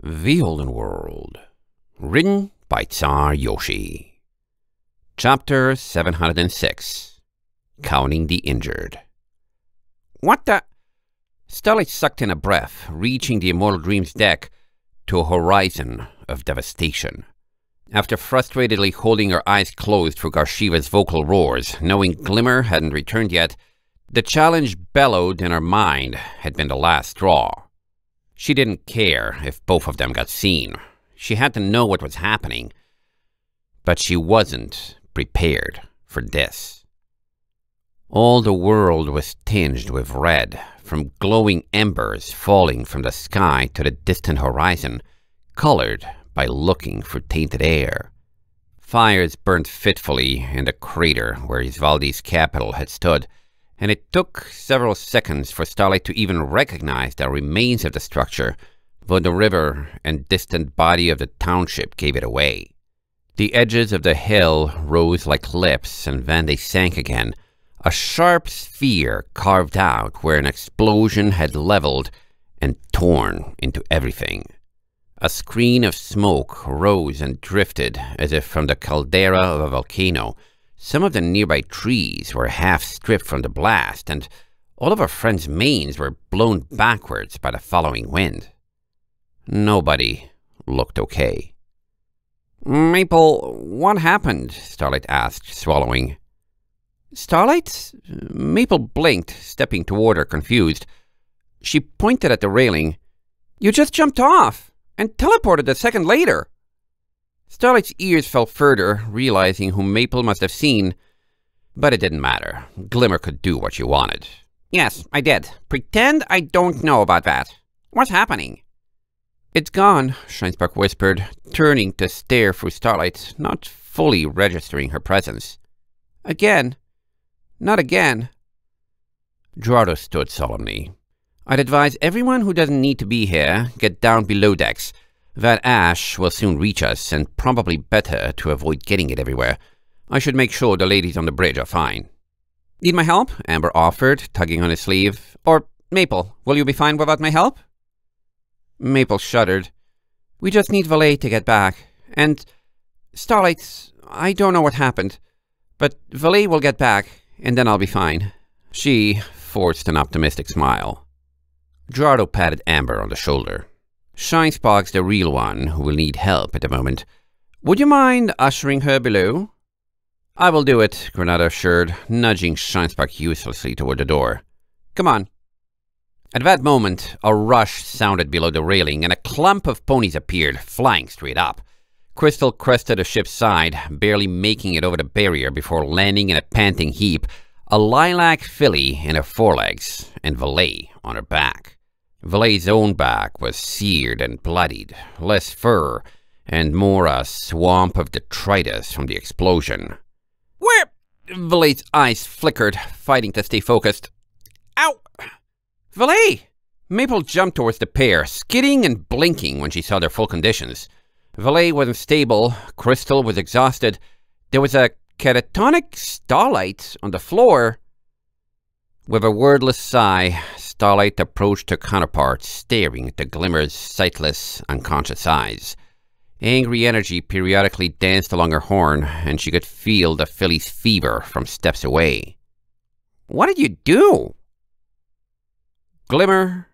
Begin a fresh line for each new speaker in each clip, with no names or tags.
The Olden World. Written by Czar Yoshi. Chapter 706 Counting the Injured. What the? Starlight sucked in a breath, reaching the Immortal Dream's deck to a horizon of devastation. After frustratedly holding her eyes closed for Garshiva's vocal roars, knowing Glimmer hadn't returned yet, the challenge bellowed in her mind had been the last straw. She didn't care if both of them got seen. She had to know what was happening. But she wasn't prepared for this. All the world was tinged with red, from glowing embers falling from the sky to the distant horizon, colored by looking for tainted air. Fires burned fitfully in the crater where Isvaldi's capital had stood, and it took several seconds for Starlight to even recognize the remains of the structure, though the river and distant body of the township gave it away. The edges of the hill rose like lips, and then they sank again, a sharp sphere carved out where an explosion had leveled and torn into everything. A screen of smoke rose and drifted as if from the caldera of a volcano. Some of the nearby trees were half stripped from the blast, and all of our friends' manes were blown backwards by the following wind. Nobody looked okay. Maple, what happened? Starlight asked, swallowing. Starlight? Maple blinked, stepping toward her, confused. She pointed at the railing. You just jumped off and teleported a second later. Starlight's ears fell further, realizing whom Maple must have seen. But it didn't matter. Glimmer could do what she wanted. Yes, I did. Pretend I don't know about that. What's happening? It's gone, Shinespark whispered, turning to stare through Starlight, not fully registering her presence. Again? Not again. Gerardo stood solemnly. I'd advise everyone who doesn't need to be here get down below decks. That ash will soon reach us, and probably better to avoid getting it everywhere. I should make sure the ladies on the bridge are fine. Need my help? Amber offered, tugging on his sleeve. Or, Maple, will you be fine without my help? Maple shuddered. We just need Valet to get back. And, Starlight, I don't know what happened. But Valet will get back, and then I'll be fine. She forced an optimistic smile. Gerardo patted Amber on the shoulder. Shinespark's the real one who will need help at the moment. Would you mind ushering her below? I will do it, Granada assured, nudging Shinespark uselessly toward the door. Come on. At that moment, a rush sounded below the railing, and a clump of ponies appeared, flying straight up. Crystal crested the ship's side, barely making it over the barrier before landing in a panting heap, a lilac filly in her forelegs, and Valet on her back. Valet's own back was seared and bloodied, less fur, and more a swamp of detritus from the explosion. Where? Valet's eyes flickered, fighting to stay focused. Ow! Valet! Maple jumped towards the pair, skidding and blinking when she saw their full conditions. Valet wasn't stable, Crystal was exhausted. There was a catatonic starlight on the floor. With a wordless sigh, Starlight approached her counterpart, staring at the glimmer's sightless, unconscious eyes. Angry energy periodically danced along her horn, and she could feel the filly's fever from steps away. What did you do? Glimmer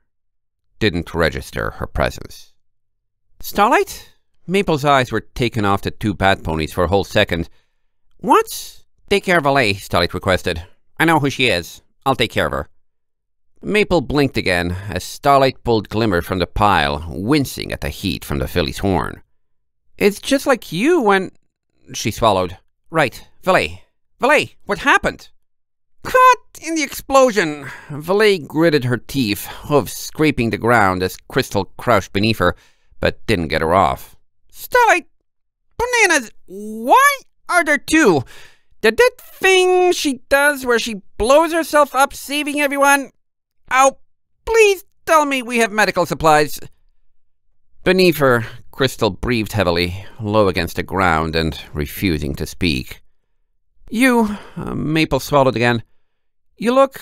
didn't register her presence. Starlight? Maple's eyes were taken off the two bat ponies for a whole second. What? Take care of Valet, Starlight requested. I know who she is. I'll take care of her. Maple blinked again as Starlight pulled Glimmer from the pile, wincing at the heat from the filly's horn. It's just like you when... She swallowed. Right, Valet. Valet, what happened? Caught in the explosion. Valet gritted her teeth, hooves scraping the ground as Crystal crouched beneath her, but didn't get her off. Starlight! Bananas! Why are there two? Did that thing she does where she blows herself up saving everyone? Oh, please tell me we have medical supplies. Beneath her, Crystal breathed heavily, low against the ground and refusing to speak. You, uh, Maple swallowed again. You look...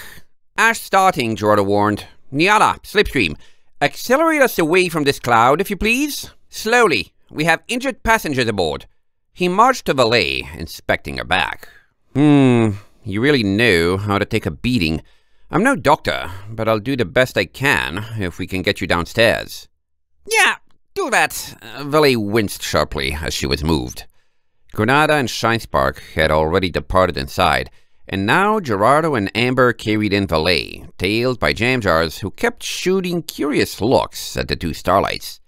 Ash starting, Jordan warned. Niala, slipstream. Accelerate us away from this cloud, if you please. Slowly. We have injured passengers aboard. He marched to Valet, inspecting her back. Hmm, you really know how to take a beating. I'm no doctor, but I'll do the best I can if we can get you downstairs. Yeah, do that. Valet winced sharply as she was moved. Granada and Shinespark had already departed inside, and now Gerardo and Amber carried in Valet, tailed by Jamjars, who kept shooting curious looks at the two Starlights.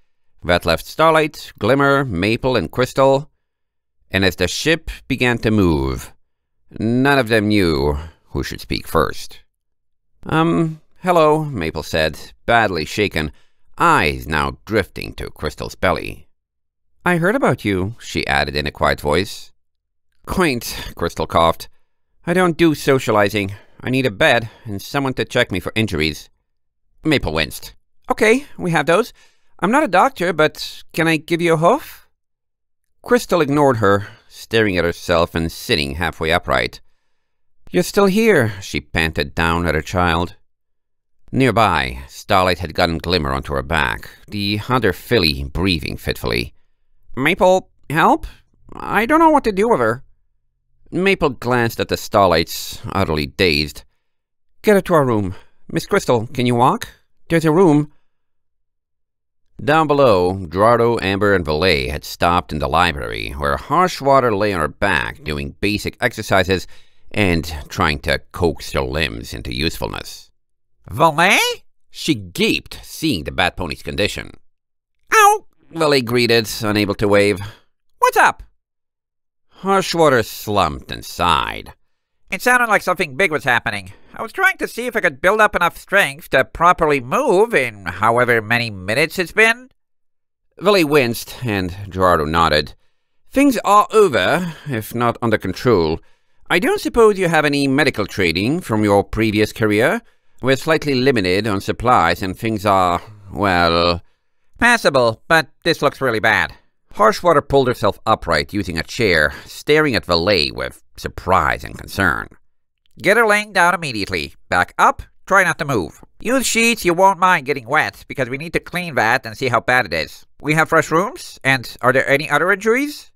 That left Starlight, Glimmer, Maple, and Crystal. And as the ship began to move, none of them knew who should speak first. Um, hello, Maple said, badly shaken, eyes now drifting to Crystal's belly. I heard about you, she added in a quiet voice. Quaint, Crystal coughed. I don't do socializing. I need a bed and someone to check me for injuries. Maple winced. Okay, we have those. I'm not a doctor, but can I give you a hoof? Crystal ignored her, staring at herself and sitting halfway upright. You're still here, she panted down at her child. Nearby, Starlight had gotten Glimmer onto her back, the other filly breathing fitfully. Maple, help? I don't know what to do with her. Maple glanced at the starlights, utterly dazed. Get her to our room. Miss Crystal, can you walk? There's a room. Down below, Gerardo, Amber, and Valet had stopped in the library, where Harshwater lay on her back doing basic exercises and trying to coax her limbs into usefulness.
Valet?
She gaped, seeing the Bat Pony's condition. Ow! Valet greeted, unable to wave.
What's up?
Harshwater slumped and sighed.
It sounded like something big was happening. I was trying to see if I could build up enough strength to properly move in however many minutes it's been.
Valet winced, and Gerardo nodded. Things are over, if not under control. I don't suppose you have any medical training from your previous career? We're slightly limited on supplies, and things are, well...
Passable, but this looks really bad.
Harshwater pulled herself upright using a chair, staring at Valet with surprise and concern.
Get her laying down immediately. Back up. Try not to move. Use sheets you won't mind getting wet, because we need to clean that and see how bad it is. We have fresh rooms, and are there any other injuries?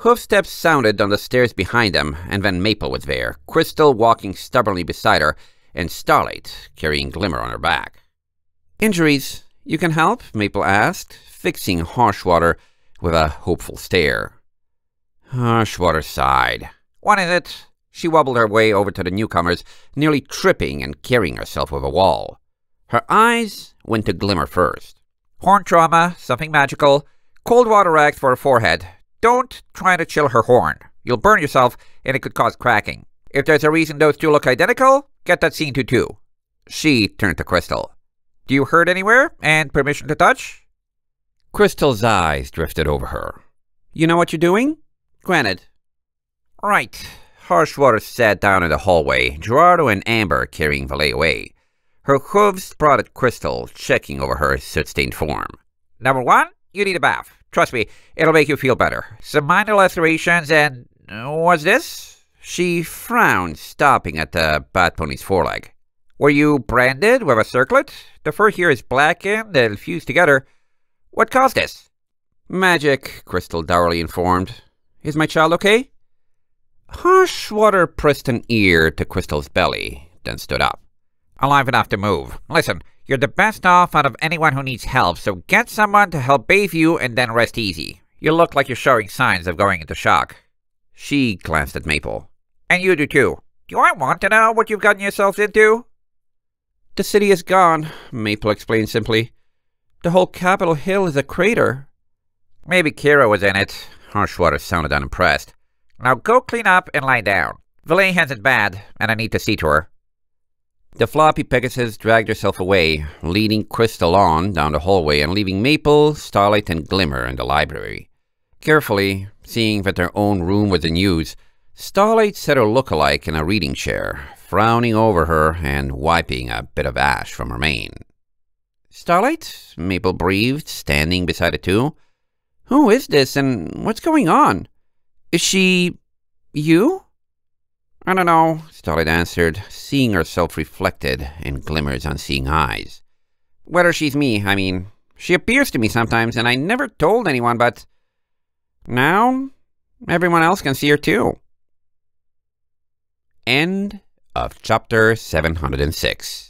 Hoofsteps sounded on the stairs behind them, and then Maple was there, Crystal walking stubbornly beside her, and Starlight carrying Glimmer on her back. Injuries? You can help? Maple asked, fixing Harshwater with a hopeful stare. Harshwater sighed.
What is it?
She wobbled her way over to the newcomers, nearly tripping and carrying herself with a wall. Her eyes went to Glimmer first.
Horn trauma, something magical. Cold water rags for her forehead. Don't try to chill her horn. You'll burn yourself, and it could cause cracking. If there's a reason those two look identical, get that scene to two.
She turned to Crystal.
Do you hurt anywhere? And permission to touch?
Crystal's eyes drifted over her. You know what you're doing? Granted. Right. Harshwater sat down in the hallway, Gerardo and Amber carrying Valet away. Her hooves prodded Crystal, checking over her soot-stained form.
Number one, you need a bath. Trust me, it'll make you feel better. Some minor lacerations and... What's this?
She frowned, stopping at the bat pony's foreleg.
Were you branded with a circlet? The fur here is blackened and fused together. What caused this?
Magic, Crystal dourly informed. Is my child okay? Harshwater pressed an ear to Crystal's belly, then stood up.
Alive enough to move. Listen, you're the best off out of anyone who needs help, so get someone to help bathe you and then rest easy. You look like you're showing signs of going into shock.
She glanced at Maple.
And you do too. Do I want to know what you've gotten yourselves into?
The city is gone, Maple explained simply. The whole Capitol Hill is a crater.
Maybe Kira was in it. Harshwater sounded unimpressed. Now go clean up and lie down. Valet has it bad, and I need to see to her.
The floppy Pegasus dragged herself away, leading Crystal on down the hallway and leaving Maple, Starlight, and Glimmer in the library. Carefully, seeing that their own room was in use, Starlight set her look-alike in a reading chair, frowning over her and wiping a bit of ash from her mane. Starlight? Maple breathed, standing beside the two. Who is this and what's going on? Is she... you? I don't know, Starlight answered, seeing herself reflected in Glimmer's unseeing eyes. Whether she's me, I mean. She appears to me sometimes, and I never told anyone, but now everyone else can see her too. End of chapter 706.